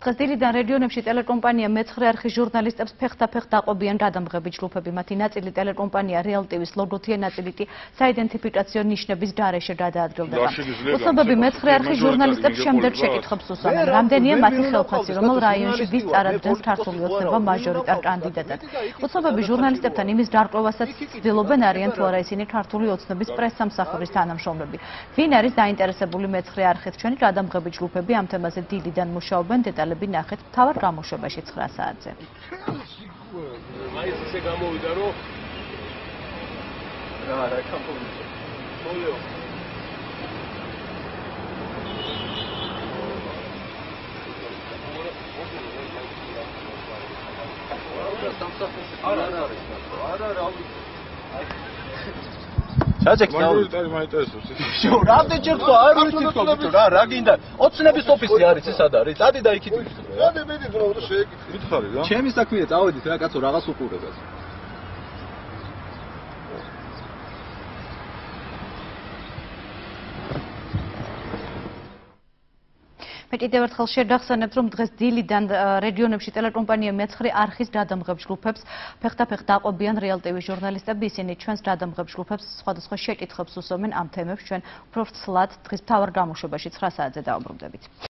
დღეს დილიდან რეგიონებში ტელეკომპანია მეცხრე არხის ჟურნალისტებს ფეხთაფეხ დაყობიან გადამღები ჯგუფები. მათი ნაწილი ტელეკომპანია რეალ ტივის ლოგოთია, ნაწილი კი საიდენტიფიკაციო ნიშნების გარეშე გადაადგილდება. უცნობები მეცხრე არხის ჟურნალისტებს შემდეგ შეკითხებს უსვამენ, რამდენია მათი ხელფასი, რომელ რაიონში ვის წარადგენს ქართული ოცნება მაჟორიტარ კანდიდატად. უცნობები ჟურნალისტებთან იმის დარკვევასაც ცდილობენ არიან თუ არა ისინი ქართული ოცნების პრესსამსახურის თანამშრომლები. ვინ არის დაინტერესებული მეცხრე არხით? ჩვენი გადამღები ჯგუფები ამ თემაზე დილიდან მუშაობენ დეტალ დეტალები ნახეთ თავად გამოშვებაში 9 საათზე. აი ესე გამოვიდა რომ რა რა კომპონენტი. მოიო. არა არა არა არა საჭექს და მაინტერესებს ის შო რამდენჯერ ხო არ ვიცი თქო ბიჭო რა რა გინდა? ოცნების ოფისი არის ეს სად არის დადი და იქით რა მე მე რა შეეკითხე. მითხარი რა? ჩემი საქმეა წავედით რა კაცო რაღაც უყურებას მე კიდევ ერთხელ შეგახსენებთ, რომ დღეს დილიდან რეგიონებში ტელეკომპანია მეცხრე არხის დადამღებ ჯგუფებს ფეხთაფეხ დაყობიან რეალ ტივის ჟურნალისტები, ისინი ჩვენს დადამღებ ჯგუფებს სხვადასხვა შეკითხებს უსვამენ ამ თემებს, ჩვენ უფრო ცლად დღის თავარ გამოშვებაში 9 საათზე დაუბრუნდებით.